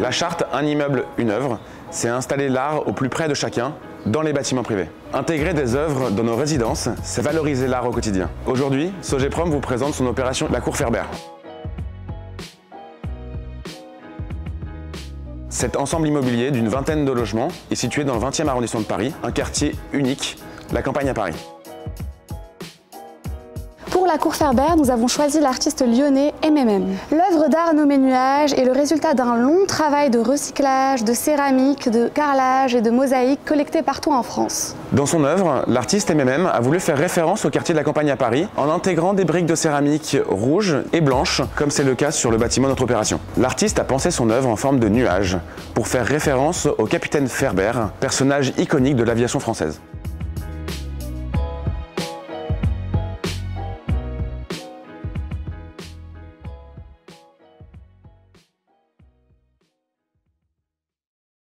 La charte Un immeuble, une œuvre, c'est installer l'art au plus près de chacun, dans les bâtiments privés. Intégrer des œuvres dans nos résidences, c'est valoriser l'art au quotidien. Aujourd'hui, Sogeprom vous présente son opération La Cour Ferber. Cet ensemble immobilier d'une vingtaine de logements est situé dans le 20e arrondissement de Paris, un quartier unique, la campagne à Paris. Pour la Cour Ferber, nous avons choisi l'artiste lyonnais MMM. L'œuvre d'art nommée Nuage est le résultat d'un long travail de recyclage, de céramique, de carrelage et de mosaïque collectées partout en France. Dans son œuvre, l'artiste MMM a voulu faire référence au quartier de la campagne à Paris en intégrant des briques de céramique rouges et blanches, comme c'est le cas sur le bâtiment de notre opération. L'artiste a pensé son œuvre en forme de nuage pour faire référence au capitaine Ferber, personnage iconique de l'aviation française.